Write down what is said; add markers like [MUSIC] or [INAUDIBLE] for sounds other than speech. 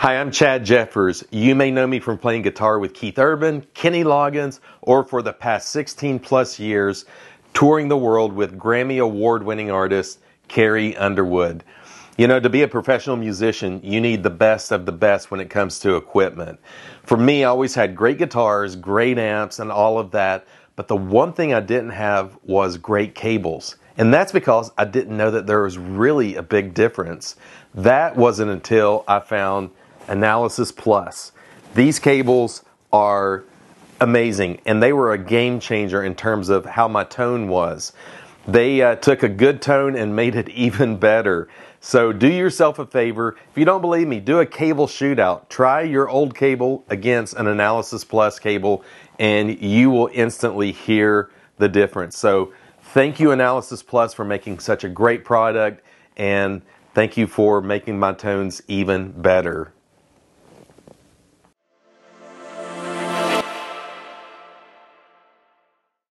Hi, I'm Chad Jeffers. You may know me from playing guitar with Keith Urban, Kenny Loggins, or for the past 16 plus years touring the world with Grammy award winning artist Carrie Underwood. You know, to be a professional musician, you need the best of the best when it comes to equipment. For me, I always had great guitars, great amps, and all of that, but the one thing I didn't have was great cables. And that's because I didn't know that there was really a big difference. That wasn't until I found Analysis Plus. These cables are amazing, and they were a game changer in terms of how my tone was. They uh, took a good tone and [LAUGHS] made it even better. So do yourself a favor. If you don't believe me, do a cable shootout. Try your old cable against an Analysis Plus cable, and you will instantly hear the difference. So thank you, Analysis Plus, for making such a great product, and thank you for making my tones even better.